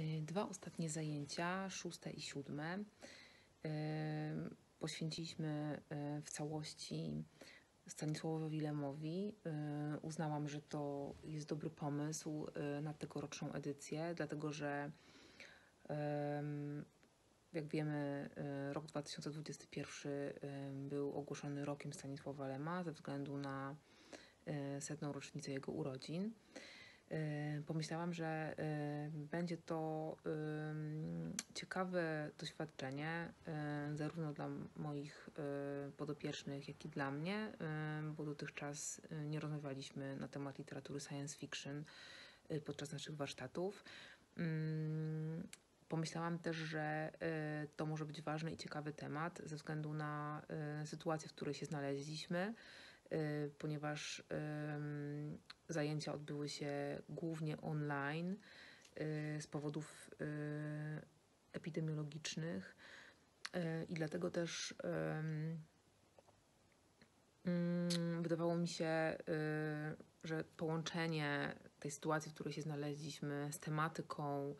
Y, Dwa ostatnie zajęcia, szóste i siódme, y, poświęciliśmy y, w całości Stanisławowi Wilemowi. Uznałam, że to jest dobry pomysł na tegoroczną edycję, dlatego że jak wiemy, rok 2021 y, był ogłoszony rokiem Stanisława Lema ze względu na setną rocznicę jego urodzin. Y, Pomyślałam, że y, będzie to ym, ciekawe doświadczenie, zarówno dla moich podopiecznych, jak i dla mnie, bo dotychczas nie rozmawialiśmy na temat literatury science fiction podczas naszych warsztatów. Pomyślałam też, że to może być ważny i ciekawy temat ze względu na sytuację, w której się znaleźliśmy, ponieważ ym, zajęcia odbyły się głównie online y, z powodów y, epidemiologicznych y, i dlatego też wydawało mi się, y, że połączenie tej sytuacji, w której się znaleźliśmy, z tematyką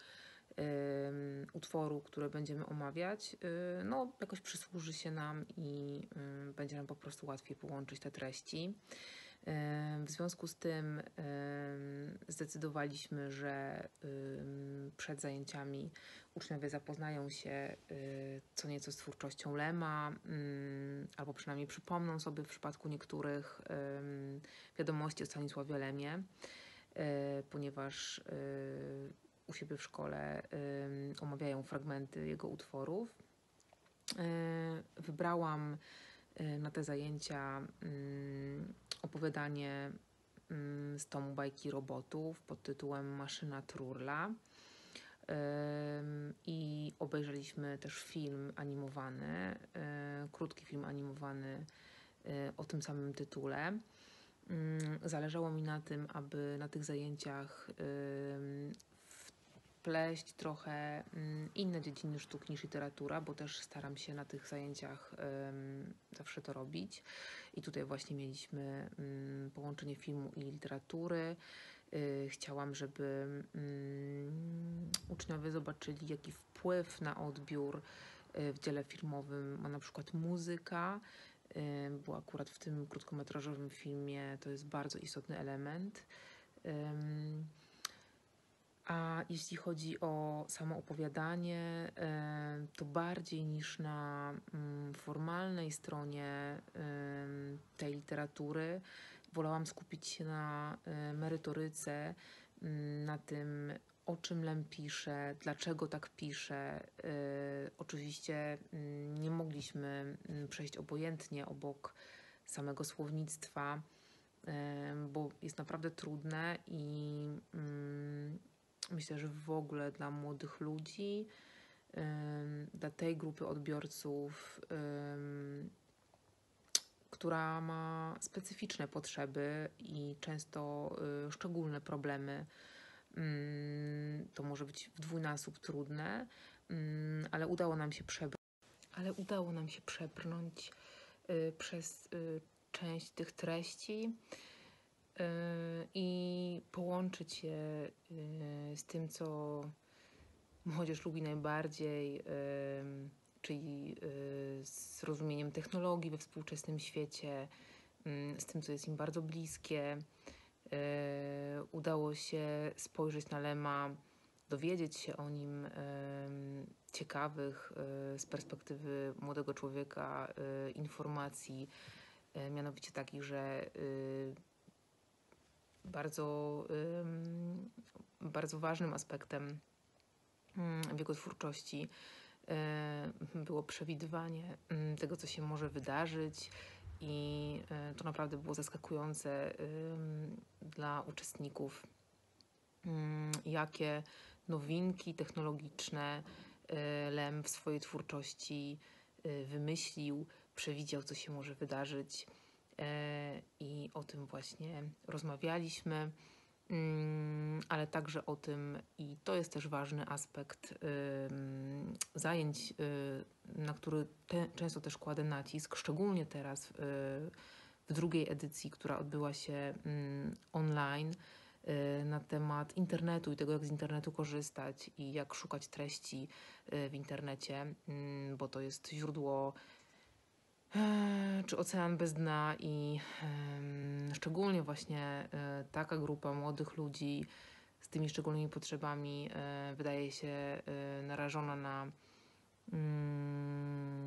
utworu, który będziemy omawiać, y, no jakoś przysłuży się nam i y, będzie nam po prostu łatwiej połączyć te treści. W związku z tym ym, zdecydowaliśmy, że przed zajęciami uczniowie zapoznają się y, co nieco z twórczością Lema, albo przynajmniej przypomną sobie w przypadku niektórych wiadomości o Stanisławie Lemie, y, ponieważ y, u siebie w szkole omawiają fragmenty jego utworów. Wybrałam na te zajęcia ym, opowiadanie ym, z tomu bajki robotów pod tytułem Maszyna Trurla. I obejrzeliśmy też film animowany, y, krótki film animowany y, o tym samym tytule. Zależało mi na tym, aby na tych zajęciach wpleść trochę ym, inne dziedziny sztuk niż literatura, bo też staram się na tych zajęciach zawsze to robić. I tutaj właśnie mieliśmy ym, połączenie filmu i literatury. Y, Chciałam, żeby ym, uczniowie zobaczyli, jaki wpływ na odbiór y, w dziele filmowym ma na przykład muzyka, y, bo akurat w tym krótkometrażowym filmie to jest bardzo istotny element. Jeśli chodzi o samo opowiadanie, em, to bardziej niż na mm, formalnej stronie em, tej literatury, wolałam skupić się na e, merytoryce, mm, na tym, o czym Lem pisze, dlaczego tak pisze. E, Oczywiście mm, nie mogliśmy przejść obojętnie obok samego słownictwa, bo jest naprawdę trudne i myślę, że w ogóle dla młodych ludzi, dla tej grupy odbiorców, która ma specyficzne potrzeby i często y, szczególne problemy, to może być w dwójnasób trudne, ale udało nam się przebrnąć, ale udało nam się przebrnąć y, przez y, część tych treści i połączyć je y, z tym, co młodzież lubi najbardziej, ym, czyli y, z rozumieniem technologii we współczesnym świecie, z tym, co jest im bardzo bliskie. Y, Udało się spojrzeć na Lema, dowiedzieć się o nim ciekawych y, z perspektywy młodego człowieka y, informacji, y, mianowicie takich, że y, bardzo, bardzo ważnym aspektem w jego twórczości było przewidywanie tego, co się może wydarzyć, i e, to naprawdę było zaskakujące dla uczestników, jakie nowinki technologiczne e, Lem w swojej twórczości e, wymyślił, przewidział, co się może wydarzyć. E, I o tym właśnie rozmawialiśmy mm, ale także o tym, i to jest też ważny aspekt zajęć, y, na który te, często też kładę nacisk, szczególnie teraz y, w drugiej edycji, która odbyła się ym, online, y, na temat internetu i tego, jak z internetu korzystać i jak szukać treści w internecie, mm, bo to jest źródło czy ocean bez dna i szczególnie właśnie e, taka grupa młodych ludzi z tymi szczególnymi potrzebami e, wydaje się e, narażona na mm,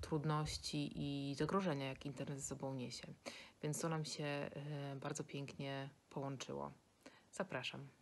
trudności i zagrożenia, jak internet ze sobą niesie. Więc to nam się bardzo pięknie połączyło. Zapraszam.